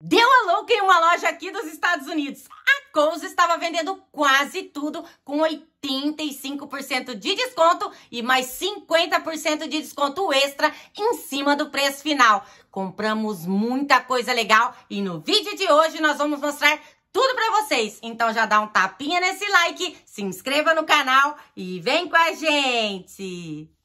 Deu a louca em uma loja aqui dos Estados Unidos. A Kohl's estava vendendo quase tudo com 85% de desconto e mais 50% de desconto extra em cima do preço final. Compramos muita coisa legal e no vídeo de hoje nós vamos mostrar tudo para vocês. Então já dá um tapinha nesse like, se inscreva no canal e vem com a gente!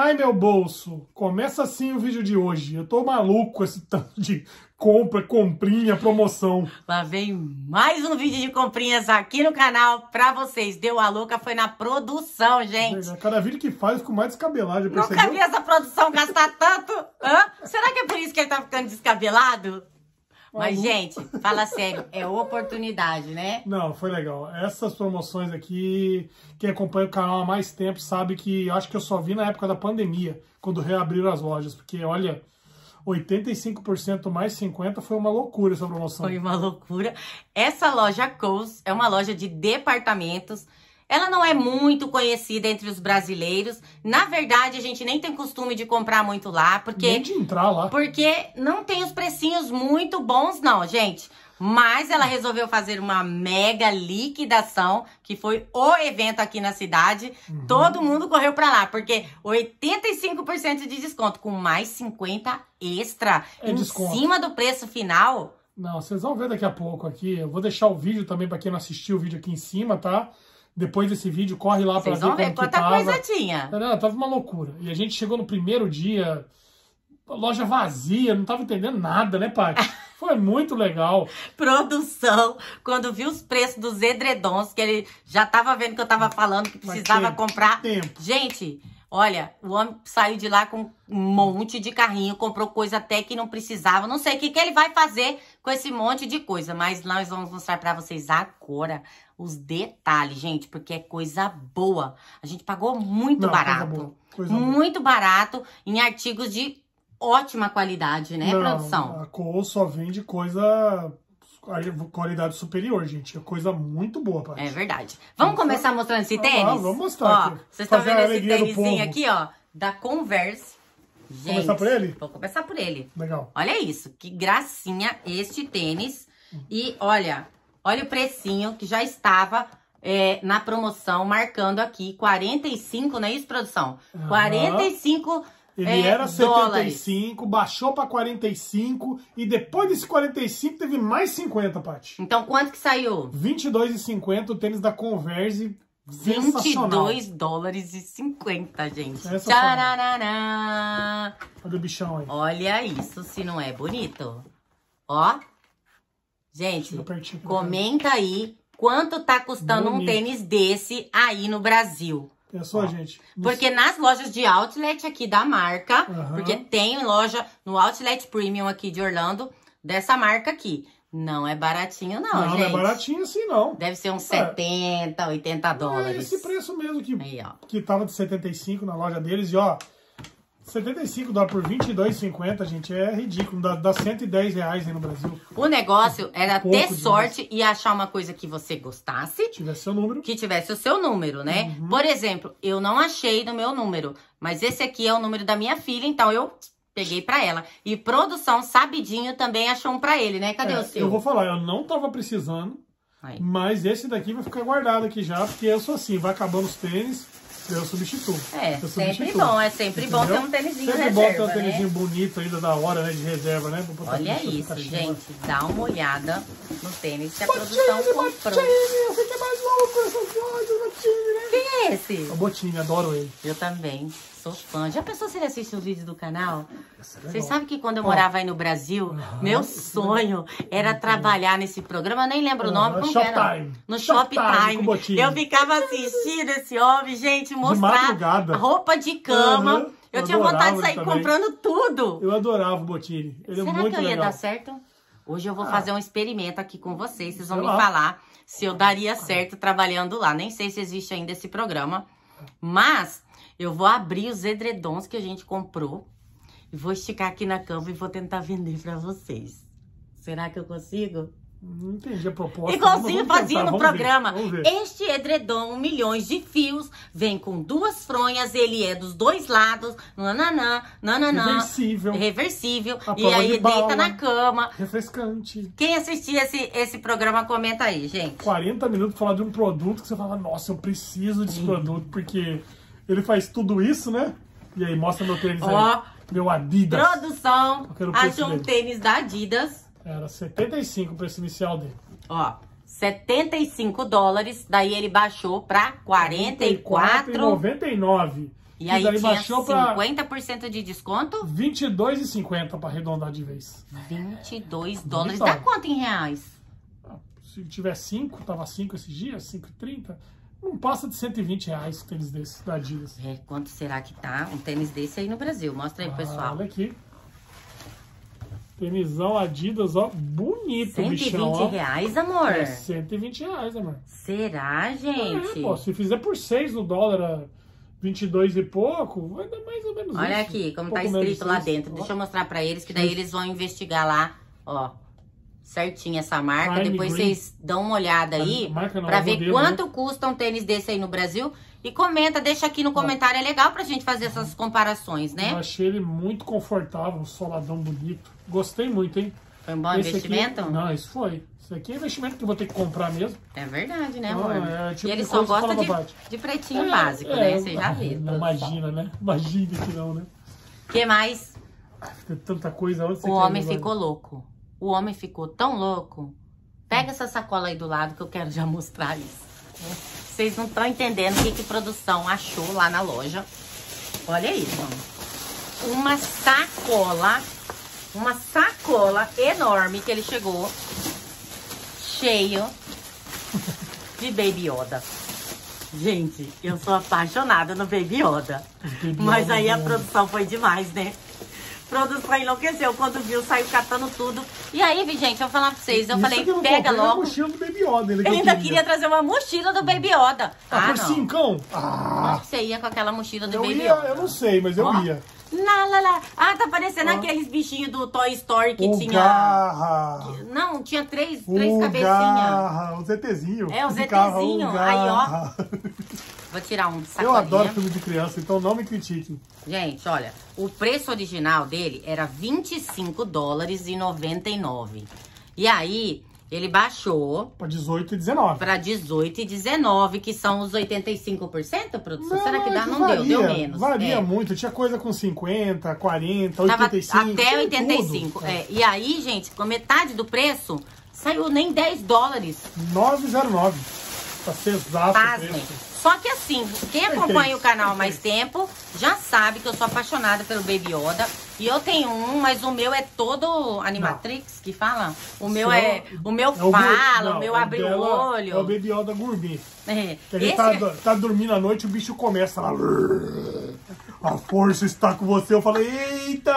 Ai, meu bolso, começa assim o vídeo de hoje. Eu tô maluco com esse tanto de compra, comprinha, promoção. Lá vem mais um vídeo de comprinhas aqui no canal pra vocês. Deu a louca, foi na produção, gente. Cada vídeo que faz, com mais descabelado, Nunca vi essa produção gastar tanto. Hã? Será que é por isso que ele tá ficando descabelado? Mas, gente, fala sério, é oportunidade, né? Não, foi legal. Essas promoções aqui, quem acompanha o canal há mais tempo sabe que acho que eu só vi na época da pandemia, quando reabriram as lojas. Porque, olha, 85% mais 50% foi uma loucura essa promoção. Foi uma loucura. Essa loja Coles é uma loja de departamentos ela não é muito conhecida entre os brasileiros. Na verdade, a gente nem tem costume de comprar muito lá, porque nem de entrar lá. Porque não tem os precinhos muito bons não, gente. Mas ela resolveu fazer uma mega liquidação, que foi o evento aqui na cidade. Uhum. Todo mundo correu para lá, porque 85% de desconto, com mais 50 extra é em desconto. cima do preço final. Não, vocês vão ver daqui a pouco aqui. Eu vou deixar o vídeo também para quem não assistiu o vídeo aqui em cima, tá? Depois desse vídeo, corre lá para ver, ver como quanta tava. coisa tinha. Não, tava uma loucura. E a gente chegou no primeiro dia, loja vazia, não tava entendendo nada, né, pai? Foi muito legal. Produção, quando viu os preços dos edredons, que ele já tava vendo que eu tava falando que precisava comprar. Tempo. Gente, olha, o homem saiu de lá com um monte de carrinho, comprou coisa até que não precisava. Não sei o que, que ele vai fazer com esse monte de coisa, mas nós vamos mostrar para vocês agora os detalhes, gente, porque é coisa boa. A gente pagou muito Não, barato. Coisa boa, coisa muito boa. barato em artigos de ótima qualidade, né, Não, produção? A Kohl só vende coisa qualidade superior, gente. É coisa muito boa, Paty. É verdade. Vamos começar mostrando esse tênis? Ah, vamos mostrar. Ó, vocês estão vendo esse tênisinho aqui, ó, da Converse. Gente, começar por ele? Vou começar por ele. Legal. Olha isso, que gracinha este tênis. E olha, Olha o precinho que já estava é, na promoção, marcando aqui 45, não é isso, produção? Uhum. 45 Ele é, era 75, dólares. baixou para 45 e depois desse 45 teve mais 50, Paty. Então quanto que saiu? 22,50 o tênis da Converse 22 dólares e 50, gente. Tchararará. Olha o bichão aí. Olha isso, se não é bonito. Ó, Gente, comenta aí quanto tá custando Bonito. um tênis desse aí no Brasil. Pensou, Ó, gente? Porque nas lojas de outlet aqui da marca, uhum. porque tem loja no Outlet Premium aqui de Orlando, dessa marca aqui. Não é baratinho, não, não gente. Não é baratinho assim, não. Deve ser uns é. 70, 80 dólares. É esse preço mesmo que, aí, que tava de 75 na loja deles. E, ó, 75 dólares por 22,50, gente, é ridículo. Dá, dá 110 reais aí no Brasil. O negócio era ter sorte e achar uma coisa que você gostasse. Tivesse seu número. Que tivesse o seu número, né? Uhum. Por exemplo, eu não achei no meu número, mas esse aqui é o número da minha filha, então eu peguei pra ela. E produção, sabidinho, também achou um pra ele, né? Cadê é, o seu? Eu vou falar, eu não tava precisando, aí. mas esse daqui vai ficar guardado aqui já, porque eu sou assim, vai acabando os tênis eu substituo. É, eu sempre substituo. bom, é sempre Entendeu? bom ter um tênisinho sempre reserva, bom ter um tênisinho né? bonito ainda da hora, né, de reserva, né? Olha isso, gente, dá uma olhada no tênis que a produção comprou. Botini, sei? Quem é esse? O Botini, adoro ele. Eu também. Sou fã. Já pensou se ele assiste os vídeos do canal? É Vocês sabem que quando eu morava aí no Brasil, meu sonho era trabalhar nesse programa, eu nem lembro o nome. Como Shoptime. No Shoptime. Shop eu ficava assistindo esse homem, gente, mostrar de roupa de cama. Uhum. Eu, eu tinha vontade de sair comprando tudo. Eu adorava o Botini. Ele é Será é muito que eu ia legal. dar certo? Hoje eu vou ah. fazer um experimento aqui com vocês. Vocês vão me falar se eu daria certo trabalhando lá. Nem sei se existe ainda esse programa. Mas Eu vou abrir os edredons que a gente comprou e vou esticar aqui na cama e vou tentar vender pra vocês. Será que eu consigo? Não entendi a proposta. Igualzinho fazia no programa. ver. Este edredom, milhões de fios, vem com duas fronhas, ele é dos dois lados, nananã, nananã. Reversível. Reversível. A E aí bala. deita na cama. Refrescante. Quem assistir esse, esse programa, comenta aí, gente. 40 minutos pra falar de um produto que você fala, nossa, eu preciso desse produto, porque ele faz tudo isso, né? E aí, mostra meu tênis Ó. aí. Meu Adidas. Produção, achou um tênis da Adidas. Era 75 o preço inicial dele. Ó, 75 dólares. Daí ele baixou pra 44. 44,99. E aí daí tinha baixou pra 50% de desconto. 22,50 pra arredondar de vez. 22 dólares. dólar. Dá quanto em reais? Se tiver 5, tava 5 esses dias, 5,30. Não passa de 120 reais o tênis desse da Adidas. É, quanto será que tá um tênis desse aí no Brasil? Mostra aí, pessoal. Olha aqui. Tênisão Adidas, ó, bonito, 120 bichão, ó. reais, amor? É 120 reais, amor. Será, gente? É, pô, se fizer por 6 o dólar a 22 e pouco, vai dar mais ou menos Olha isso. aqui como Um tá escrito lá dentro. Ó, Deixa eu mostrar pra eles, que daí eles vão investigar lá, ó. Certinho essa marca. Time Depois Green. vocês dão uma olhada aí A marca não, pra é ver modelo, quanto custa um tênis desse aí no Brasil. E comenta, deixa aqui no comentário. É legal pra gente fazer essas comparações, Eu né? achei ele muito confortável, um soladão bonito. Gostei muito, hein? Foi um bom Esse investimento? Aqui, não, isso foi. Isso aqui é investimento que eu vou ter que comprar mesmo. É verdade, né, Não, amor? é tipo e ele só gosta de, de pretinho É, básico, é, né? Você já ah. Não imagina, né? Imagina que não, né? O que mais? Tem tanta coisa. Onde você O homem ficou louco. O homem ficou tão louco. Pega essa sacola aí do lado que eu quero já mostrar isso. Vocês não estão entendendo o que, que produção achou lá na loja. Olha isso. ó. Uma sacola. Uma sacola enorme que ele chegou. Cheio de Baby Yoda. Gente, eu sou apaixonada no Baby Yoda. Baby Mas Yoda aí a bom. produção foi demais, né? Produção enlouqueceu quando viu, saiu catando tudo. E aí, gente, eu vou falar pra vocês, eu Isso falei, que eu pega a logo. mochila do Baby Yoda. Ele, que Ele ainda queria trazer uma mochila do Baby Yoda. Ah, Ah, por não. cincão? Ah, Onde você ia com aquela mochila do eu Baby ia, Yoda? eu não sei, mas eu Ó. ia. Lá, lá, lá. Ah, tá parecendo Ó. aqueles bichinhos do Toy Story que o tinha... garra. Não, tinha três, três O cabecinhas. garra, o ZTzinho. É, o ZTzinho, aí, ó. Vou tirar um Eu sacolinha. adoro filme de criança, então não me critiquem. Gente, olha, o preço original dele era 25 dólares e 99. E aí, ele baixou Pra 18 e 19. para 18 e 19, que são os 85%, produção? Será que dá? Não deu, varia, deu menos. Varia É. muito. Tinha coisa com 50, 40, Tava 85. até tinha 85. tudo. É. E aí, gente, com metade do preço, saiu nem 10 dólares. 909. Pra ser exato. o Pasmem. preço. Só que assim, quem acompanha o canal há mais tempo já sabe que eu sou apaixonada pelo Baby Yoda. E eu tenho um, mas o meu é todo Animatrix que fala. O meu Seu- é. O meu É o fala, o não, meu abre o olho. É o Baby Yoda Gourmet. É. Esse tá, é- tá dormindo à noite, o bicho começa lá. A força está com você. Eu falei, eita!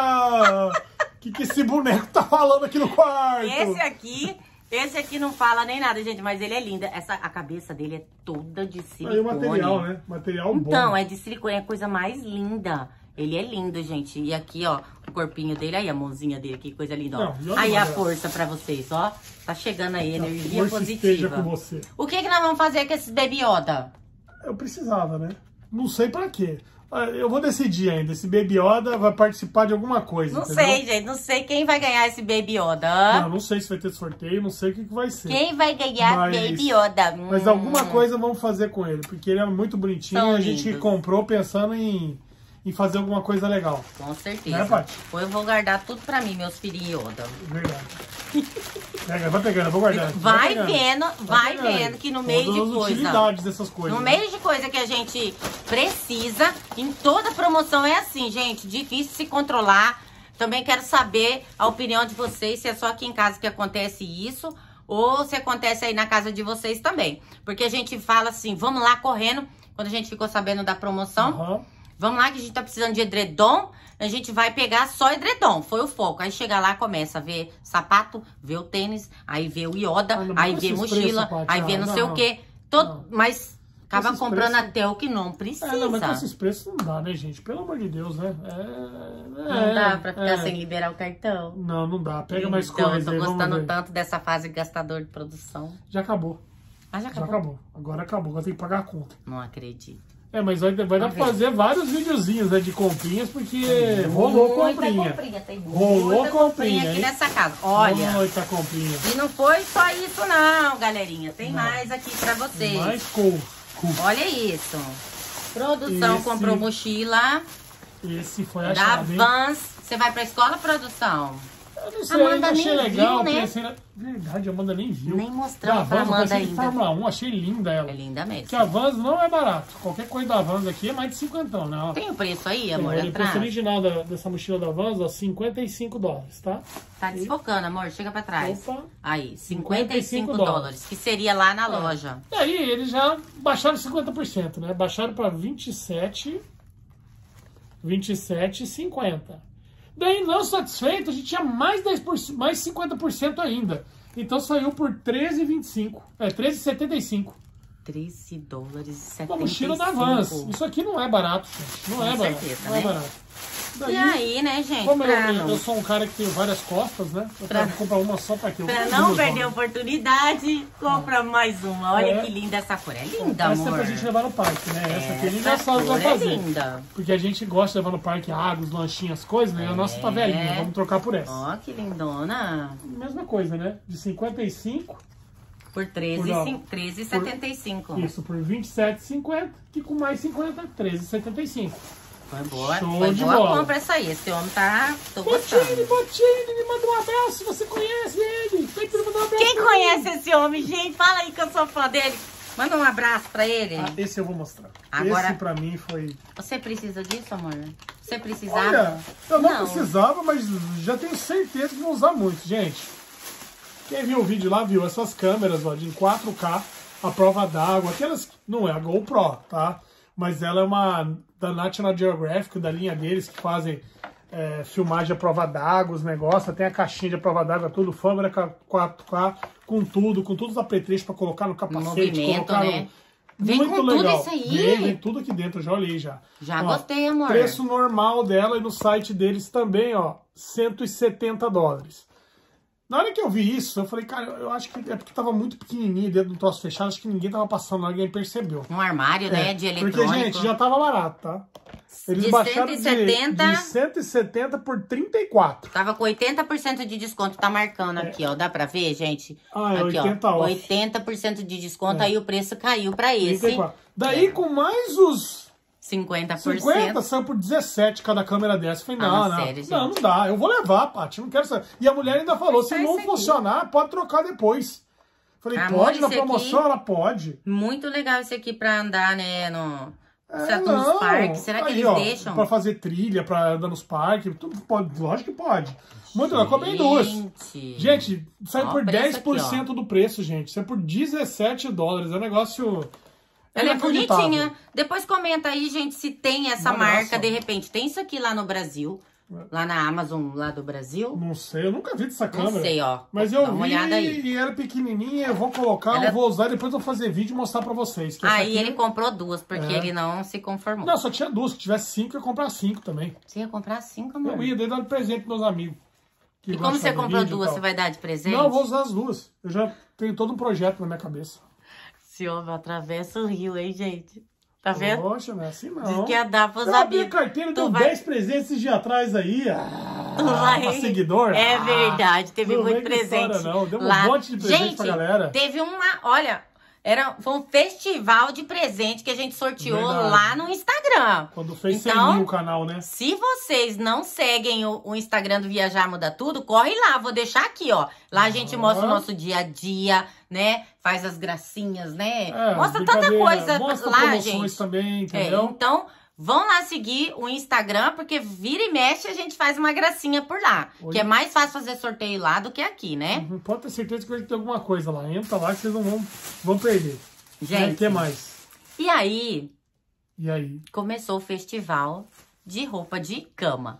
O que, que esse boneco tá falando aqui no quarto? Esse aqui, esse aqui não fala nem nada, gente, mas ele é lindo. Essa, a cabeça dele é toda de silicone. Aí o material, né? Material bom. Então, é de silicone, é a coisa mais linda. Ele é lindo, gente. E aqui, ó, o corpinho dele, aí a mãozinha dele, que coisa linda, ó. Não, aí a força pra vocês, ó. Tá chegando aí, energia positiva. com você. O que que nós vamos fazer com esses Baby Yoda? Eu precisava, né? Não sei pra quê. Ah, Eu vou decidir ainda. Esse Baby Yoda vai participar de alguma coisa. Não entendeu? sei, gente. Não sei quem vai ganhar esse Baby Yoda. Não, não sei se vai ter sorteio, não sei o que, que vai ser. Quem vai ganhar Mas- Baby Yoda? Mas Hum. alguma coisa vamos fazer com ele, porque ele é muito bonitinho São e a gente lindos. comprou pensando em, em fazer alguma coisa legal. Com certeza. Né, Paty? Ou eu vou guardar tudo pra mim, meus filhinhos Yoda. Verdade. Pega, vai pegando, eu vou guardar. Vai pegando. vendo, vai pegando. vendo que no meio Todas de as coisa. utilidades dessas coisas. No né? meio de coisa que a gente precisa, em toda promoção é assim, gente, difícil se controlar. Também quero saber a opinião de vocês, se é só aqui em casa que acontece isso, ou se acontece aí na casa de vocês também. Porque a gente fala assim, vamos lá correndo, quando a gente ficou sabendo da promoção, Aham. Vamos lá que a gente tá precisando de edredom, a gente vai pegar só edredom, foi o foco. Aí chega lá, começa a ver sapato, ver o tênis, aí vê o Yoda, Ah, não, aí vê mochila, preços, Paty, aí vê ah, não sei não. o quê. Todo, Não. mas Acaba Esses comprando preços- até o que não precisa. É, não, mas com esses preços não dá, né, gente? Pelo amor de Deus, né? É, Não dá pra ficar é. sem liberar o cartão. Não, não dá. Pega mais então, eu coisa tô aí, vamos gostando tanto dessa fase gastador de produção. Já acabou. Ah, já Já acabou? acabou. Agora acabou. Agora tem que pagar a conta. Não acredito. É, mas vai, vai dar pra fazer vários videozinhos né, de comprinhas, porque rolou Muita comprinha. comprinha, tem Rolou muita comprinha, aqui nessa casa. Olha, Muita comprinha. e não foi só isso não, galerinha. Tem mais aqui pra vocês. Mais cor. Olha isso. Produção Esse- comprou mochila Esse foi a da chave? Vans. Você vai pra escola, produção? Eu não sei, Amanda eu achei legal. viu, né? pensei Verdade, a Amanda nem viu. Nem mostramos pra Amanda ainda. Fórmula 1, achei linda ela. É linda mesmo. Porque a Vans não é barato. Qualquer coisa da Vans aqui é mais de 50, não. Tem o preço aí, Tem, amor, olha, o preço original da- dessa mochila da Vans, ó, 55 dólares, tá? Tá desfocando, amor. Chega pra trás. Opa. Aí, 55 55 dólares. Que seria lá na É. loja. E aí eles já baixaram 50%, né? Baixaram para 27, 27,50. Daí, não satisfeito, a gente tinha mais 10%, mais 50% ainda. Então saiu por 13,25. É, 13,75. 13 dólares e 75. Uma mochila da Vans. Isso aqui não é barato, gente. Não é Com barato. certeza, não é né? barato. Daí, E aí, né, gente? como eu, pra não, eu sou um cara que tem várias costas, né? Eu Pra- quero comprar uma só pra quê? Eu pra não perder a oportunidade, compra mais uma. Olha É. que linda essa cor. É linda, Essa é amor. pra gente levar no parque, né? Essa aqui Essa sabe o que vai cor é fazer. linda. Porque a gente gosta de levar no parque água, os lanchinhos, as coisas, né? A nossa tá É. velhinha, vamos trocar por essa. Ó, que lindona. Mesma coisa, né? De 55, Por Por 13, não. cin- 13,75. isso por 27,50, que com mais 50, 13,75. Foi boa, Show foi de boa bola. compra essa aí. Esse homem tá. Tô Botini, gostando. Botini, me manda um abraço você conhece ele. Tem que mandar um abraço. Quem conhece esse homem, gente? Fala aí que eu sou fã dele. Manda um abraço pra ele. ele. Ah, esse eu vou mostrar. Agora- Esse pra mim foi. Você precisa disso, amor? Você precisava? Olha, eu não, Não. precisava, mas já tenho certeza que vou usar muito, gente. Quem viu o vídeo lá viu essas câmeras ó, de 4K, a prova d'água, aquelas. Não é a GoPro, tá? Mas ela é uma da National Geographic, da linha deles, que fazem é, filmagem à prova d'água, os negócios, tem a caixinha de prova d'água, tudo, câmera 4K, com tudo, com todos os apetrechos pra colocar no capacete, colocar né? no. Vem Muito com tudo legal. isso aí? Vem, vem tudo aqui dentro, já olhei já. Já Ó, gostei, amor. Preço normal dela e no site deles também, ó, 170 dólares. Na hora que eu vi isso, eu falei, cara, eu acho que é porque tava muito pequenininho dentro do troço fechado, acho que ninguém tava passando, ninguém percebeu. Um armário, né? É, De eletrônico. Porque, gente, já tava barato, tá? Eles De baixaram 170. de, de 170 por 34. Tava com 80% de desconto, tá marcando aqui, ó. Dá pra ver, gente? Ah, é aqui, 80 ó. off. 80% de desconto, É. aí o preço caiu pra esse. 34. Daí, com mais os 50%. 50, saiu por 17 cada câmera dessa. Eu falei, Ah, não, mas não, sério, não, não dá. Eu vou levar, Paty, não quero saber. E a mulher ainda falou, se não esse aqui. funcionar, pode trocar depois. Falei, Amor, pode, na promoção aqui- ela pode. Muito legal esse aqui pra andar, né? No... É, nos parques. Será que Aí, eles ó, deixam? Pra fazer trilha, pra andar nos parques, tudo pode, lógico que pode. Muito legal, comprei duas. Gente. Sai Ó por preço aqui, 10% do preço, gente. Sai por 17 dólares. É um negócio. Ela é bonitinha. Depois comenta aí, gente, se tem essa marca, de repente. Tem isso aqui lá no Brasil. Lá na Amazon, lá do Brasil. Não sei, eu nunca vi dessa câmera. Não sei, ó. Mas eu Dá uma vi olhada aí. e era pequenininha, eu vou colocar, Ela- eu vou usar e depois eu vou fazer vídeo e mostrar pra vocês. Aí aqui- ele comprou duas, porque É. ele não se conformou. Não, só tinha duas. Se tivesse cinco, eu ia comprar cinco também. Você ia comprar cinco, amor? Eu ia, daí dar de presente pros meus amigos. E como você comprou duas, você vai dar de presente? Não, eu vou usar as duas. Eu já tenho todo um projeto na minha cabeça. Esse homem atravessa o rio, hein, gente? Tá vendo? Poxa, não é assim não. Diz que ia dar pros eu amigos. carteira, Tu deu vai- 10 presentes esses dias atrás aí. Ah, Tu vai- pra seguidor. É Ah, verdade, teve não muito presente. história, não. Deu um lá. monte de presente gente, pra galera. Teve uma, olha, era, foi um festival de presente que a gente sorteou Verdade. lá no Instagram. Quando fez 100 Então, mil o canal, né? Se vocês não seguem o, o Instagram do Viajar Muda Tudo, corre lá, vou deixar aqui, ó. Lá a gente mostra o nosso dia a dia, né? Faz as gracinhas, né? É, mostra tanta coisa Mostra lá, promoções gente. também, É, entendeu? então, vão lá seguir o Instagram, porque vira e mexe a gente faz uma gracinha por lá. Oi. Que é mais fácil fazer sorteio lá do que aqui, né? Uhum, Pode ter certeza que vai ter alguma coisa lá. Entra lá que vocês não vão, vão perder. Gente. O que mais? E aí, E aí? começou o festival de roupa de cama.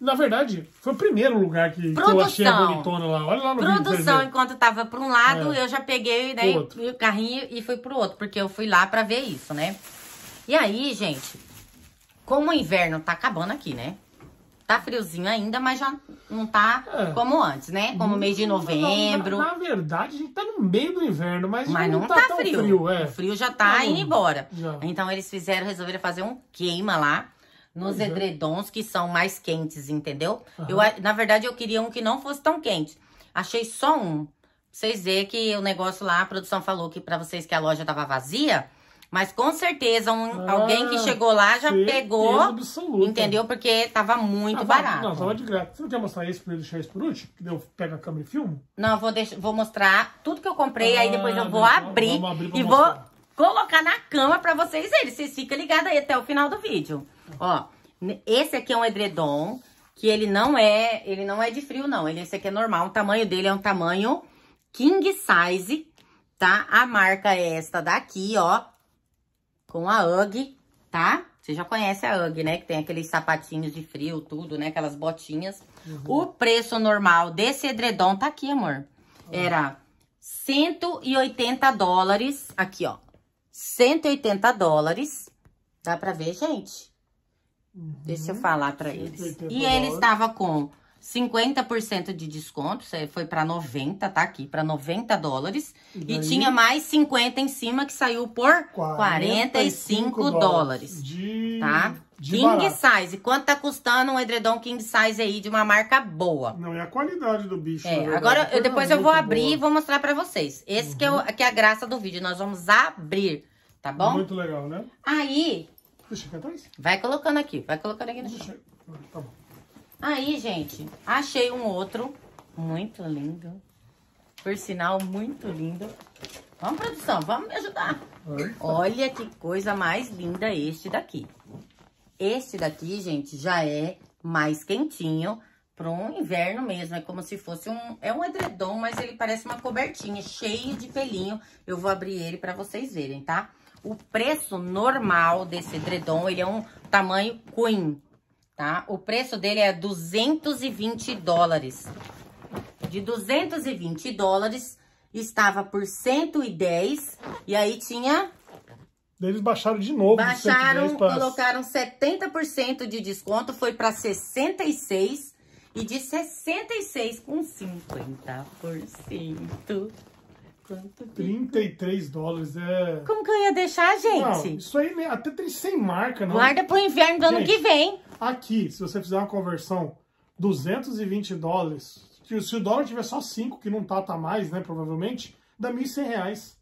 Na verdade, foi o primeiro lugar que, que eu achei a bonitona lá. Olha lá no Produção, vídeo. enquanto tava para um lado, É. eu já peguei né, o carrinho e fui pro outro, porque eu fui lá pra ver isso, né? E aí, gente, como o inverno tá acabando aqui, né? Tá friozinho ainda, mas já não tá É. como antes, né? Como mês de novembro. Na, na verdade, a gente tá no meio do inverno, mas, Mas não, não tá, tá tão frio. frio. é. O frio já tá Não, indo embora. já. Então eles fizeram, resolveram fazer um queima lá nos Pois é. edredons que são mais quentes, entendeu? Aham. Eu, na verdade, eu queria um que não fosse tão quente. Achei só um. Pra vocês verem que o negócio lá, a produção falou que pra vocês que a loja tava vazia, mas com certeza um- Ah, alguém que chegou lá já pegou, absoluta. entendeu? Porque tava muito Ah, barato. Não, tava de graça. Você não quer mostrar esse pra eu deixar isso por último? Que eu pego a câmera e filmo? Não, eu vou, deixar, vou mostrar tudo que eu comprei, aí depois eu Ah, vou abrir, vamos abrir e vou mostrar. colocar na cama pra vocês verem. Vocês ficam ligados aí até o final do vídeo. Ó, esse aqui é um edredom, que ele não é, ele não é de frio não, ele, esse aqui é normal, o tamanho dele é um tamanho king size, tá? A marca é esta daqui, ó, com a UGG, tá? Você já conhece a UGG, né? Que tem aqueles sapatinhos de frio, tudo, né? Aquelas botinhas. O preço normal desse edredom tá aqui, amor. Era 180 dólares. Aqui, ó. 180 dólares. Dá pra ver, gente? Deixa eu falar pra eles. 180 E ele dólares. estava com 50% de desconto. Foi pra 90, tá aqui, pra 90 dólares. E E daí? tinha mais 50 em cima que saiu por 45 dólares. De, Tá? de King barato. size. Quanto tá custando um edredom king size aí de uma marca boa? Não, é a qualidade do bicho. É, agora eu- depois eu vou abrir e boa. vou mostrar pra vocês. Esse que, é o, que é a graça do vídeo. Nós vamos abrir, tá bom? Muito legal, né? Aí, Deixa aqui atrás. vai colocando aqui. Vai colocando aqui no chão. Deixa. Tá bom. Aí, gente, achei um outro muito lindo. Por sinal, muito lindo. Vamos, produção, vamos me ajudar. Olha que coisa mais linda este daqui. Este daqui, gente, já é mais quentinho para um inverno mesmo. É como se fosse um... É um edredom, mas ele parece uma cobertinha cheio de pelinho. Eu vou abrir ele para vocês verem, tá? O preço normal desse edredom, ele é um tamanho queen, tá? O preço dele é 220 dólares. De 220 dólares, estava por 110. E aí tinha eles baixaram de novo. de 110 Baixaram, pra- colocaram 70% de desconto, foi para 66 e de 66 com 50%. Quanto que- 33 dólares. É. Como que eu ia deixar, Não, gente? isso aí né, até tem sem marca, não. Guarda pro inverno do ano Gente. que vem. Aqui, se você fizer uma conversão, 220 dólares. Se se o dólar tiver só 5, que não tá, tá mais, né? Provavelmente, dá 1.100 reais.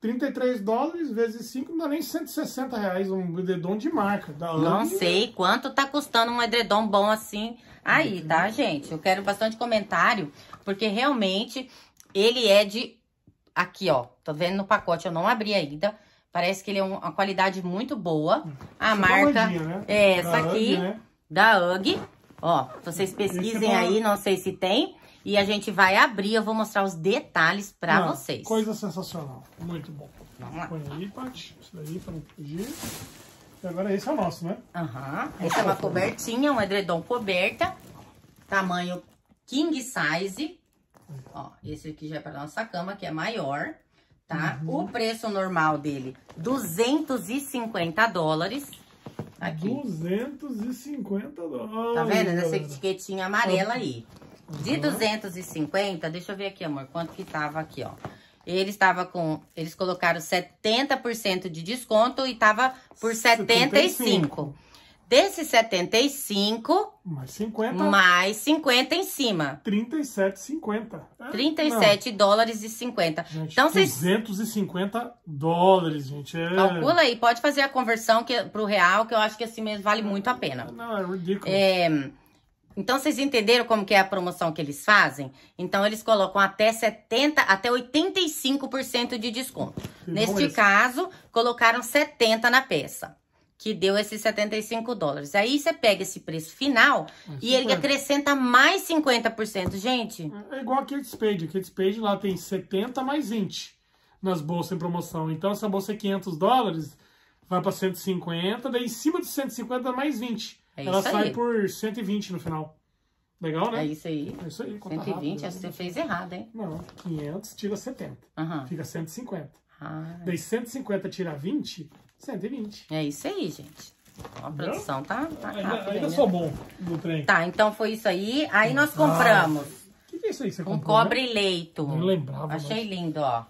33 dólares vezes 5 não dá nem 160 reais um edredom de marca. Da Não sei quanto tá custando um edredom bom assim aí, tá, gente? Eu quero bastante comentário, porque realmente ele é de. Aqui, ó. Tô vendo no pacote, eu não abri ainda. Parece que ele é um- uma qualidade muito boa. A Essa marca né? é essa Da aqui, Ame, né? da UGG. Ó, vocês Esse pesquisem é aí, não sei se tem. E a gente vai abrir, eu vou mostrar os detalhes pra Não, vocês. Coisa sensacional. Muito bom. Vamos lá. Põe aí, Paty. Isso daí pra não fugir. E agora esse é o nosso, né? Aham. Essa é uma cobertinha, um edredom coberta. Tamanho king size. Ó, esse aqui já é para nossa cama, que é maior, tá? Uhum. O preço normal dele, 250 dólares. Aqui. 250 dólares. Tá vendo? Nessa etiquetinha amarela aí. De Uhum. 250, deixa eu ver aqui, amor, quanto que tava aqui, ó. Ele estava com, eles colocaram 70% de desconto e tava por 75. Desse 75, Mais 50, mais 50 em cima. 37,50. É, 37 dólares e 50. não, gente, então, vocês 250 dólares, gente. É... calcula aí, pode fazer a conversão que, pro real, que eu acho que assim mesmo vale muito a pena. Não, é ridículo. É, então, vocês entenderam como que é a promoção que eles fazem? Então, eles colocam até 70%, até 85% de desconto. Que Neste caso, colocaram 70 na peça, que deu esses 75 dólares. Aí, você pega esse preço final Mais e ele 50. acrescenta mais 50%. Gente, É igual a Kate Spade. A Kate Spade lá tem 70 mais 20 nas bolsas em promoção. Então, essa bolsa é 500 dólares, vai para 150, daí em cima de 150 mais 20. É ela sai aí. por 120 no final. Legal, né? É isso aí. É isso aí. conta 120, rápida, você né? fez errado, hein? Não, 500 tira 70. Aham. Fica 150. Ah, Daí 150 tira 20, 120. é isso aí, gente. Ó, a produção tá, tá Ainda, rápida ainda sou né? bom no trem. Tá, então foi isso aí. Aí nós compramos O que, que é isso aí que você um comprou? né? cobre-leito. Não lembrava Achei mais. lindo, ó.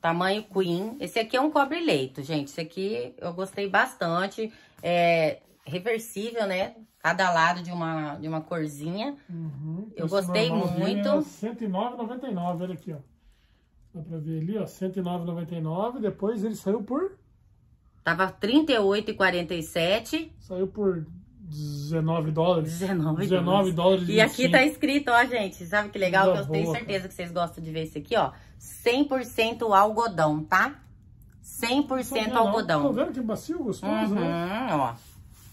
Tamanho queen. Esse aqui é um cobre-leito, gente. Esse aqui eu gostei bastante. É reversível, né? Cada lado de uma, de uma corzinha. Uhum. Eu Esse gostei muito. é R$ 109,99, olha aqui, ó. Dá pra ver ali, ó, R$ 109,99. Depois ele saiu por... Tava R$38,47. Saiu por 19 dólares. 19 19 dólares. E aqui tá escrito, ó, gente. Sabe que legal? Que eu tenho boa, certeza que vocês gostam de ver esse aqui, ó. 100% algodão, tá? 100% Tá algodão. vendo que bacio gostoso, Uhum, né? ó.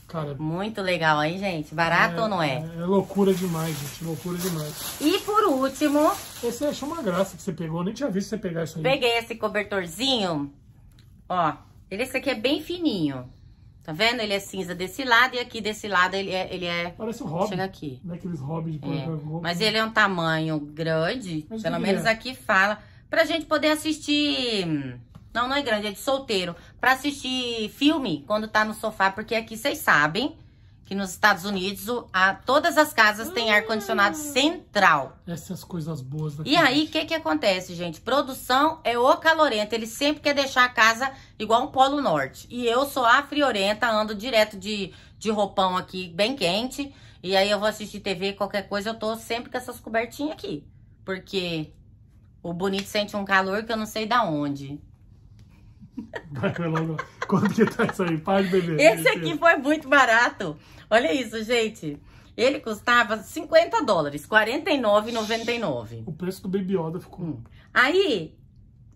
Cara, Muito legal, hein, gente? Barato ou não é? É loucura demais, gente. Loucura demais. E por último, eu achei uma graça que você pegou. Nem tinha visto você pegar isso aí. peguei esse cobertorzinho. Ó, ele esse aqui é bem fininho. Tá vendo? Ele é cinza desse lado e aqui desse lado ele é... Ele é... Parece um hobby. Chega aqui. Daqueles hobbies de É. Mas ele é um tamanho grande, Mas pelo menos é? aqui fala, pra gente poder assistir. Não, não é grande, é de solteiro. Pra assistir filme quando tá no sofá, porque aqui vocês sabem que nos Estados Unidos a, todas as casas têm ar-condicionado central. Essas coisas boas daqui. E aí, o que que acontece, gente? Produção é o calorento. Ele sempre quer deixar a casa igual um polo norte. E eu sou a friorenta, ando direto de, de roupão aqui, bem quente. E aí eu vou assistir TV, qualquer coisa, eu tô sempre com essas cobertinhas aqui. Porque o bonito sente um calor que eu não sei da onde. Quanto que tá isso aí? Para de beber. Esse aqui foi muito barato. Olha isso, gente. Ele custava 50 dólares, R$ 49,99. O preço do Baby Yoda ficou... Hum. Aí,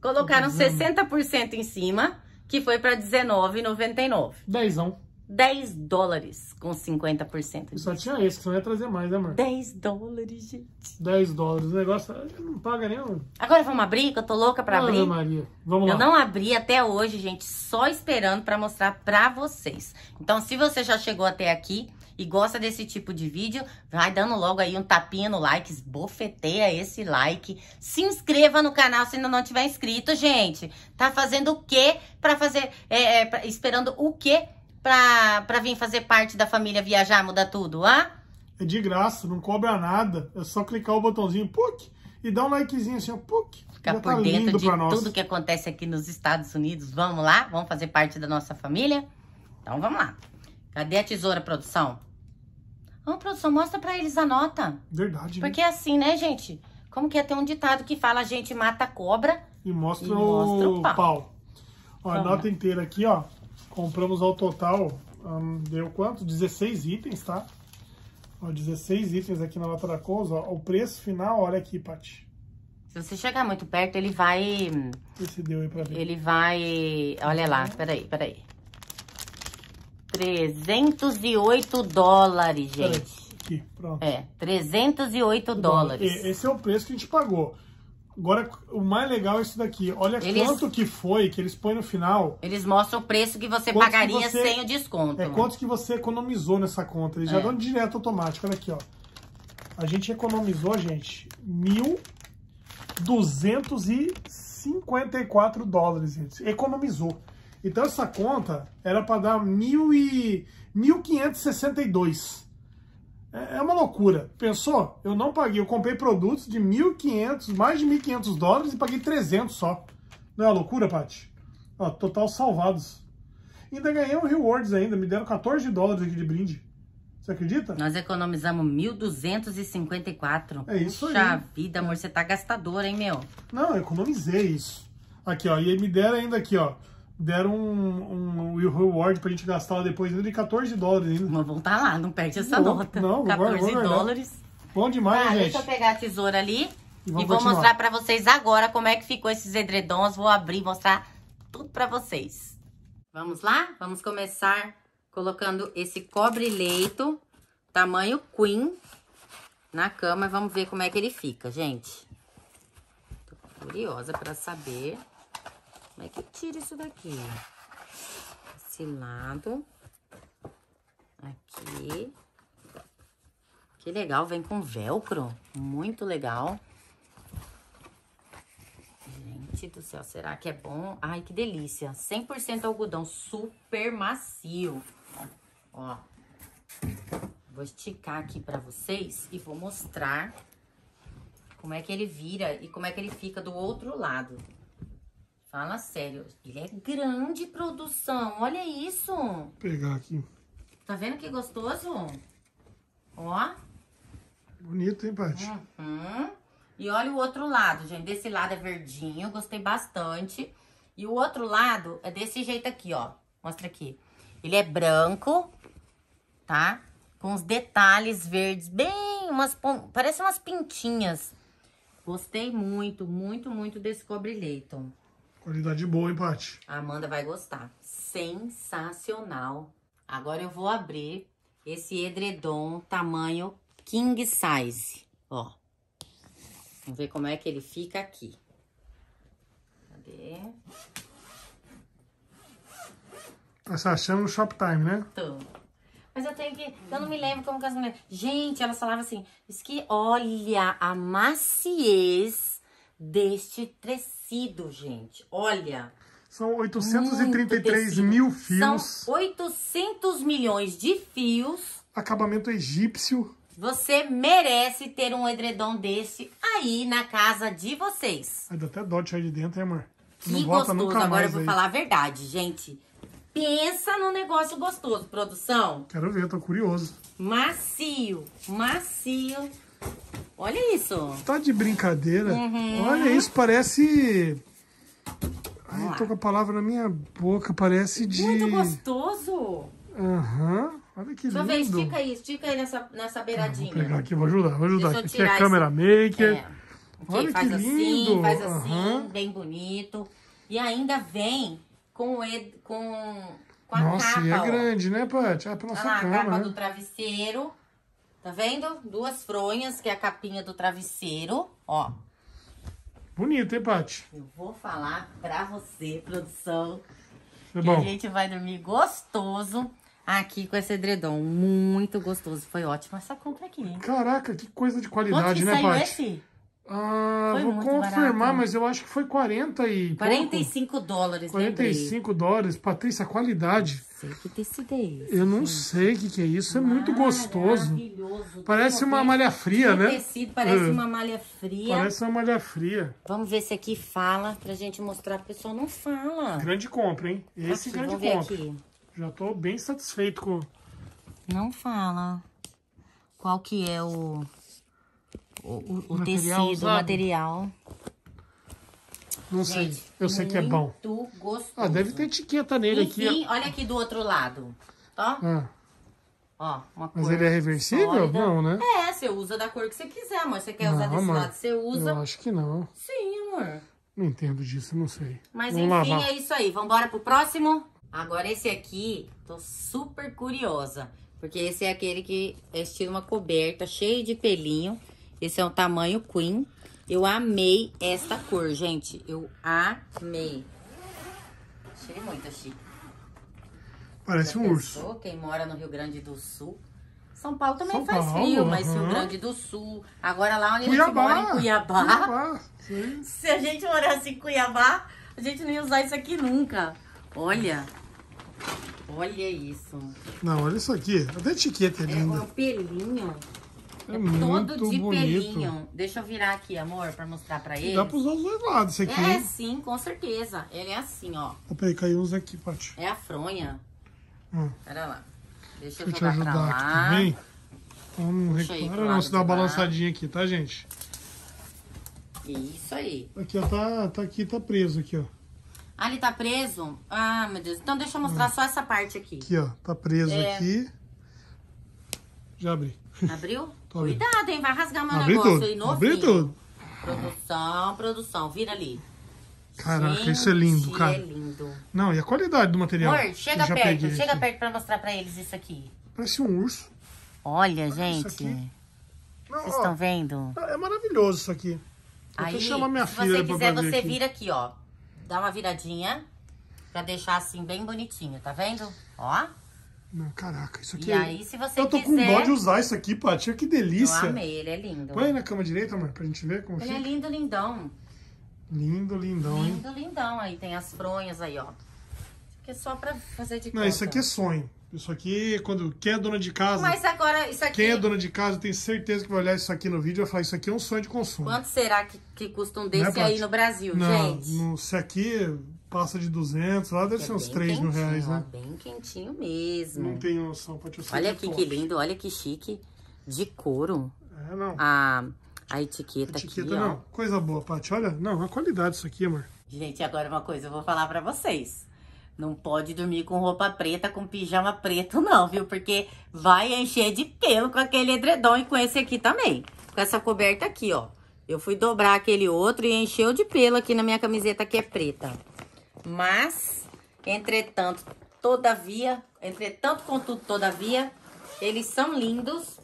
colocaram Tô dizendo. 60% em cima, que foi pra R$19,99. Dezão. 10 dólares com 50%. E só tinha você não ia trazer mais, né, amor? 10 dólares, gente. 10 dólares. O negócio não paga nem... um- Agora vamos abrir, que eu tô louca pra abrir. Maria. Vamos Eu lá. não abri até hoje, gente, só esperando pra mostrar pra vocês. Então, se você já chegou até aqui e gosta desse tipo de vídeo, vai dando logo aí um tapinha no like, esbofeteia esse like, se inscreva no canal se ainda não tiver inscrito, gente. Tá fazendo o quê pra fazer, é, é, pra- esperando o quê pra, pra vir fazer parte da família Viajar Muda Tudo, hã? É de graça, não cobra nada. É só clicar o botãozinho PUC e dar um likezinho assim, ó, PUC. Ficar Já por tá dentro de tudo que acontece aqui nos Estados Unidos. Vamos lá? Vamos fazer parte da nossa família? Então vamos lá. Cadê a tesoura, produção? Ô, produção, mostra pra eles a nota. Verdade, né? Porque é assim, né, gente? Como que é ter um ditado que fala a gente mata a cobra? E mostra, E mostra o o pau. Ó, a nota inteira aqui, ó. Compramos ao total, hum, deu quanto? 16 itens, tá? Ó, 16 itens aqui na nota da Coisa, ó. O preço final, olha aqui, Paty. Se você chegar muito perto, ele vai... Esse deu aí pra ver. Ele vai... Olha lá, peraí, peraí. 308 dólares, Peraí, gente. Aqui, pronto. É, 308 dólares. Esse é o preço que a gente pagou. Agora, o mais legal é isso daqui. Olha Eles- quanto que foi que eles põem no final. Eles mostram o preço que você Quanto que pagaria você- sem o desconto. É quanto que você economizou nessa conta. Eles já É. dão direto automático. Olha aqui, ó. A gente economizou, gente, 1.254 dólares, gente. Economizou. Então essa conta era para dar 1.000 e 1.562. É é uma loucura. Pensou? Eu não paguei. Eu comprei produtos de 1.500, mais de 1.500 dólares e paguei 300 só. Não é uma loucura, Paty? Ó, total salvados. Ainda ganhei um rewards ainda. Me deram 14 dólares aqui de brinde. Você acredita? Nós economizamos 1.254. É isso aí. Puxa vida, amor, você tá gastador, hein, meu? Não, eu economizei isso. Aqui, ó. E me deram ainda aqui, ó. Deram um, um reward pra gente gastar lá depois de 14 dólares ainda. Vamos voltar lá, não perde essa Não, nota. não, vou 14 guardar, vou guardar. dólares. Bom demais, Ah, né, deixa gente? eu pegar a tesoura ali E e, vou continuar. mostrar pra vocês agora como é que ficou esses edredons. Vou abrir e mostrar tudo pra vocês. Vamos lá? Vamos começar colocando esse cobre-leito, tamanho queen, na cama. Vamos ver como é que ele fica, gente. Tô curiosa pra saber como é que tira isso daqui. Esse lado. Aqui. Que legal, vem com velcro. Muito legal. Gente do céu, será que é bom? Ai, que delícia. 100% algodão, super macio. Ó. Vou esticar aqui pra vocês e vou mostrar como é que ele vira e como é que ele fica do outro lado. Fala sério. Ele é grande produção. Olha isso. Vou pegar aqui. Tá vendo que gostoso? Ó. Bonito, hein, Paty? Uhum. E olha o outro lado, gente. Desse lado é verdinho, gostei bastante. E o outro lado é desse jeito aqui, ó. Mostra aqui. Ele é branco, tá? Com os detalhes verdes, bem, umas, parece umas pintinhas. Gostei muito, muito, muito desse cobre-leito. Qualidade boa, hein, Paty? A Amanda vai gostar. Sensacional. Agora eu vou abrir esse edredom tamanho king size, ó. Vamos ver como é que ele fica aqui. Cadê? Tá se achando no Shoptime, né? Tô. Mas eu tenho que... Eu não me lembro como que as mulheres... Gente, elas falavam assim... Diz que olha a maciez deste tecido, gente. Olha... São 833 mil fios. São 800 milhões de fios. Acabamento egípcio. Você merece ter um edredom desse aí na casa de vocês. Ai, dá até dó de sair de dentro, hein, amor? Que Não gostoso. Agora eu vou aí. falar a verdade, gente. Pensa no negócio gostoso, produção. Quero ver, tô curioso. Macio, macio. Olha isso. Tá de brincadeira? Uhum. Olha isso, parece... Ai, tô com a palavra na minha boca, parece de... Muito gostoso. Aham. Uhum. Olha que lindo. Eu ver, estica aí, estica aí nessa, nessa beiradinha. Ah, vou pegar aqui, vou ajudar, vou ajudar. Aqui é a câmera maker. É. Olha faz que lindo. assim, faz assim, uhum. bem bonito. E ainda vem com, ed, com, com a Nossa, capa, e é ó. grande, né, Paty? É pra nossa lá, cama, a capa né? do travesseiro. Tá vendo? Duas fronhas, que é a capinha do travesseiro, ó. Bonito, hein, Paty? Eu vou falar pra você, produção, é que bom. a gente vai dormir gostoso aqui com esse edredom. Muito gostoso. Foi ótimo essa compra aqui, hein? Caraca, que coisa de Quanto qualidade, que né, saiu Paty? esse? Ah, Foi vou confirmar, barato. mas eu acho que foi 40 e 45 dólares, pouco. 45 dólares. Patrícia, qualidade. Sei que tecido é esse. Eu não sei o que, que é isso, é muito gostoso. Maravilhoso. Parece uma malha fria, né? tecido, parece É. uma malha fria. Parece uma malha fria. Vamos ver se aqui fala, pra gente mostrar pro pessoal. Não fala. Grande compra, hein? Esse Aqui, grande vamos ver compra. aqui. Já tô bem satisfeito com. Não fala qual que é o, o, o- o Material tecido, o usado. material. Não sei. Gente, Eu sei que é bom. Muito gostoso. Ah, deve ter etiqueta nele Enfim, aqui. olha aqui do outro lado. Ó. Ah, ó, uma mas ele é reversível? sólida. Não, né? É, você usa da cor que você quiser, amor. Você quer usar Não, desse amor. lado, você usa. Eu acho que não. Sim, amor. Não entendo disso, não sei. Mas Vamos enfim, lavar. é isso aí. Vambora pro próximo? Agora esse aqui, tô super curiosa. Porque esse é aquele que é estilo uma coberta, cheio de pelinho. Esse é o tamanho Queen. Eu amei esta cor, gente. Eu amei. Achei muito chique. Parece Já um urso. pensou? Quem mora no Rio Grande do Sul. São Paulo também São faz Paulo, frio, mas. Rio Grande do Sul. Agora lá onde a gente Cuiabá. mora, em Cuiabá. Cuiabá. Se a gente morasse em Cuiabá, a gente não ia usar isso aqui nunca. Olha. Olha isso. Não, olha isso aqui. Até a etiqueta é É linda. um pelinho. É, todo de bonito. pelinho. Deixa eu virar aqui, amor, pra mostrar pra eles. Dá pra usar os dois lados isso aqui. É, hein? sim, com certeza. Ele é assim, ó. Ó, Peraí, caiu uns aqui, Paty. É a fronha. Hum. Pera lá. Deixa eu Deixa eu te ajudar aqui lá. também. Então não Puxa lado Você dá uma balançadinha aqui, tá, gente? Isso aí. Aqui, ó, tá, tá aqui, tá preso aqui, ó. Ah, ele tá preso? Ah, meu Deus. Então deixa eu mostrar só essa parte aqui. Aqui, ó, tá preso É. aqui. Já abri. Abriu? Cuidado, hein? Vai rasgar meu Abri negócio tudo. aí novinho. Abri tudo. Produção, produção. Vira ali. Caraca, isso é lindo, Gente, cara. é lindo. Não, e a qualidade do material? Amor, chega Eu perto. peguei Chega perto pra mostrar pra eles isso aqui. Parece um urso. Olha, gente. Não, Vocês estão vendo? É maravilhoso isso aqui. Até Aí, se filha você quiser, você aqui. vira aqui, ó. Dá uma viradinha pra deixar assim bem bonitinho, tá vendo? Ó. Não, caraca, isso aqui E é... aí, se você Eu tô com quiser... dó de usar isso aqui, Paty. Que Eu delícia. amei, ele é lindo. Põe na cama direita, amor, pra gente ver como Ele é fica. lindo, lindão. Lindo, lindão, hein? Lindo, lindão. Aí tem as fronhas aí, ó. Isso aqui é só pra fazer de Não, conta. isso aqui é sonho. Isso aqui, quando quem é dona de casa, Mas agora, isso aqui... quem é dona de casa tem certeza que vai olhar isso aqui no vídeo e vai falar, isso aqui é um sonho de consumo. Quanto será que, que custa um desse Né, aí no Brasil, Não, gente? no, se aqui passa de 200, lá deve É ser uns bem 3 mil reais, ó, né? Bem quentinho mesmo. Não tenho noção, eu sei Olha que é aqui que lindo, olha que chique. De couro. É, não. A, a etiqueta, Etiqueta aqui, ó. não. Coisa boa, Paty. Olha, não, a qualidade disso aqui, amor. Gente, agora uma coisa eu vou falar pra vocês. Não pode dormir com roupa preta, com pijama preto, não, viu? Porque vai encher de pelo com aquele edredom e com esse aqui também. Com essa coberta aqui, ó. Eu fui dobrar aquele outro e encheu de pelo aqui na minha camiseta que é preta. Mas, entretanto, todavia, entretanto, contudo, todavia, eles são lindos,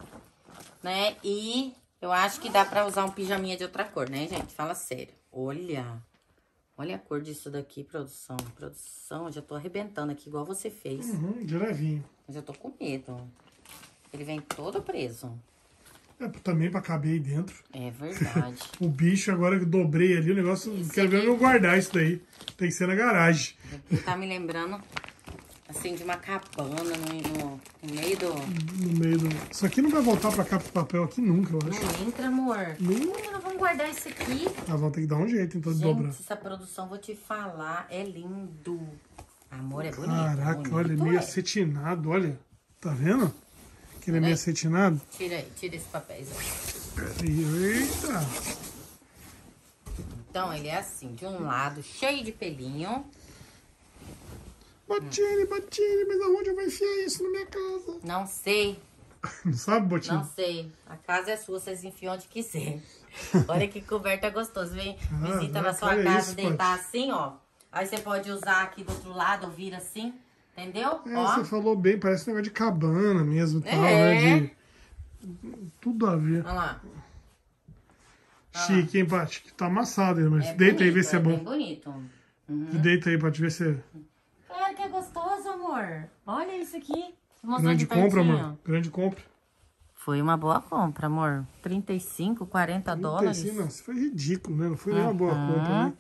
né? E eu acho que dá pra usar um pijaminha de outra cor, né, gente? Fala sério. Olha, olha a cor disso daqui, produção. Produção, eu já tô arrebentando aqui, igual você fez. Uhum, de levinho. Mas eu tô com medo. Ele vem todo preso. É também pra caber aí dentro. É verdade. O bicho, agora que dobrei ali, o negócio. Esse quero ver aqui- eu guardar isso daí. Tem que ser na garagem. Tá me lembrando, assim, de uma cabana no, no, meio do... No meio do. Isso aqui não vai voltar pra cá pro papel aqui nunca, eu acho. Não entra, amor. Não. Não, vamos guardar esse aqui. Ah, vão ter que dar um jeito então de dobrar. Gente, essa produção, vou te falar, é lindo. Amor, é bonito. Caraca, bonito olha, meio é. acetinado, olha. Tá vendo? Que ele é meio acetinado. Tira tira esse papel. aí. Eita. Então, ele é assim, de um lado, cheio de pelinho. Botini, Botini, mas aonde eu vou enfiar isso na minha casa? Não sei, Não sabe, Botini? não sei. A casa é sua, vocês enfiam onde quiser. Olha que coberta gostosa. Vem, Ah, visita na sua casa, isso, deitar assim, ó. Aí você pode usar aqui do outro lado, vira assim, entendeu? É, ó. você falou bem, parece um negócio de cabana mesmo, tal, É. né? De... Tudo a ver. Olha lá. Chique, hein, Paty? Tá amassado mas É deita aí, vê bonito, se é bem bom. bonito. Deita aí, Paty, vê se é Claro que é gostoso, amor. Olha isso aqui. Grande de compra, amor. Grande compra. Foi uma boa compra, amor. 35, 40 dólares. Não, isso foi ridículo, né? Não foi nem uma boa Uhum. compra, né?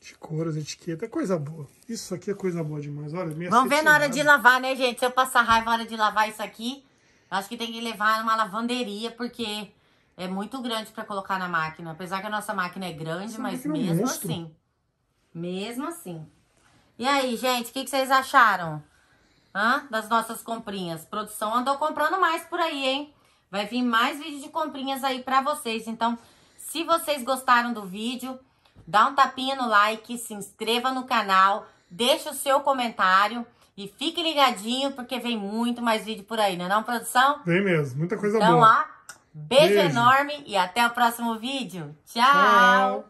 De cores, etiqueta, coisa boa. Isso aqui é coisa boa demais. Olha, minha Vamos ver na hora de lavar, né, gente? Se eu passar raiva na hora de lavar isso aqui, acho que tem que levar numa lavanderia, porque é muito grande pra colocar na máquina. Apesar que a nossa máquina é grande, Essa mas é um mesmo monstro. assim. Mesmo assim. E aí, gente, o que, que vocês acharam? Hã? Das nossas comprinhas. Produção andou comprando mais por aí, hein? Vai vir mais vídeo de comprinhas aí pra vocês. Então, se vocês gostaram do vídeo, dá um tapinha no like, se inscreva no canal, deixa o seu comentário e fique ligadinho porque vem muito mais vídeo por aí, não é não, produção? Vem mesmo, muita coisa Então, boa. ó, beijo, Beijo. enorme e até o próximo vídeo. Tchau. Tchau.